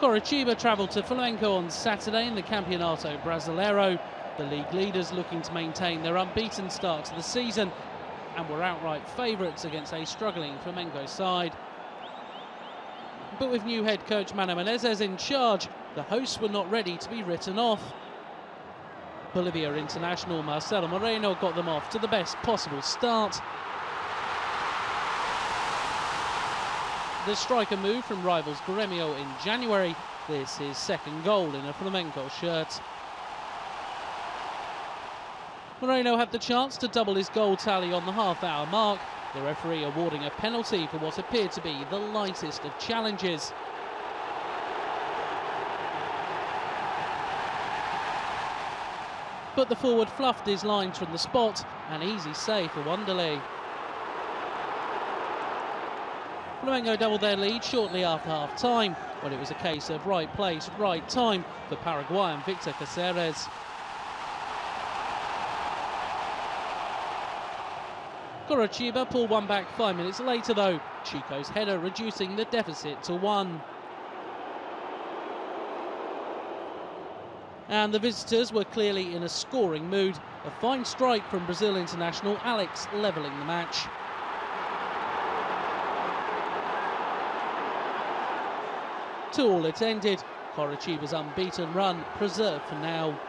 Coritiba travelled to Flamengo on Saturday in the Campeonato Brasileiro. The league leaders looking to maintain their unbeaten start to the season and were outright favourites against a struggling Flamengo side. But with new head coach Mano Menezes in charge, the hosts were not ready to be written off. Bolivia international Marcelo Moreno got them off to the best possible start. The striker moved from rivals Gremio in January. This is second goal in a Flamengo shirt. Moreno had the chance to double his goal tally on the half-hour mark, the referee awarding a penalty for what appeared to be the lightest of challenges. But the forward fluffed his lines from the spot, an easy save for Wanderlei. Flamengo doubled their lead shortly after half time, when it was a case of right place, right time for Paraguayan Victor Caceres. Coritiba pulled one back five minutes later though, Chico's header reducing the deficit to one. And the visitors were clearly in a scoring mood. A fine strike from Brazil international Alex levelling the match. To all it ended, Coritiba's unbeaten run preserved for now.